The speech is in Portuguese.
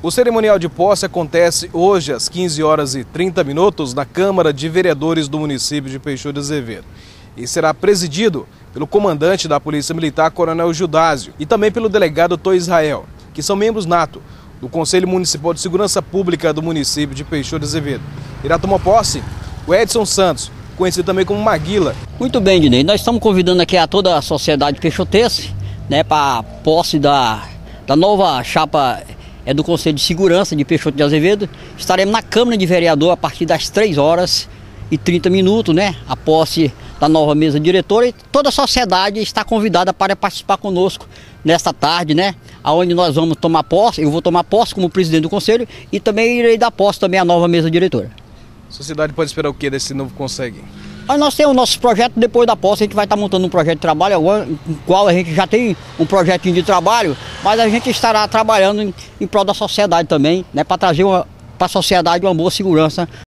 O cerimonial de posse acontece hoje às 15 horas e 30 minutos na Câmara de Vereadores do município de Peixoto de Azevedo. E será presidido pelo comandante da Polícia Militar, Coronel Judásio, e também pelo delegado Tô Israel, que são membros nato do Conselho Municipal de Segurança Pública do município de Peixoto de Azevedo. Irá tomar posse o Edson Santos, conhecido também como Maguila. Muito bem, Dinei. Nós estamos convidando aqui a toda a sociedade peixotense né, para a posse da, da nova chapa é do Conselho de Segurança de Peixoto de Azevedo. Estaremos na Câmara de Vereador a partir das 3 horas e 30 minutos, né? A posse da nova mesa diretora e toda a sociedade está convidada para participar conosco nesta tarde, né? Onde nós vamos tomar posse, eu vou tomar posse como presidente do conselho e também irei dar posse também à nova mesa diretora. A sociedade pode esperar o que desse novo conselho? Mas nós temos o nosso projeto, depois da posse a gente vai estar montando um projeto de trabalho, qual a gente já tem um projetinho de trabalho, mas a gente estará trabalhando em, em prol da sociedade também, né, para trazer para a sociedade uma boa segurança